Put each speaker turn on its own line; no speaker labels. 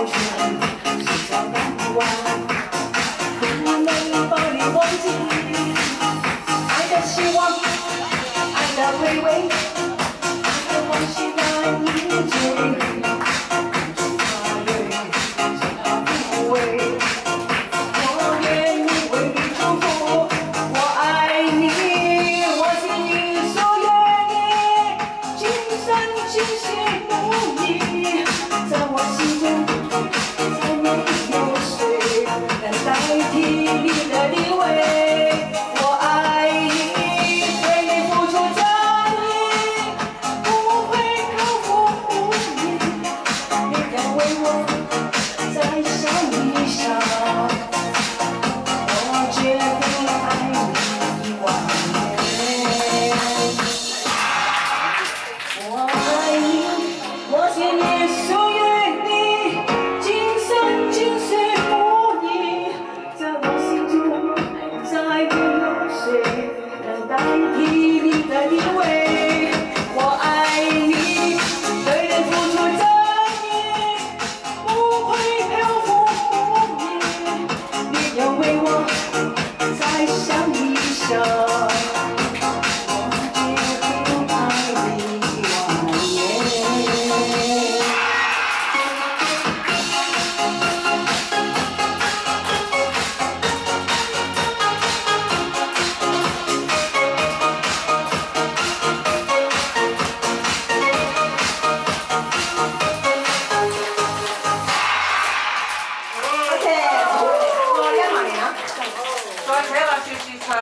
能你忘记爱的希望爱的回味爱的往事难以追我再想一想。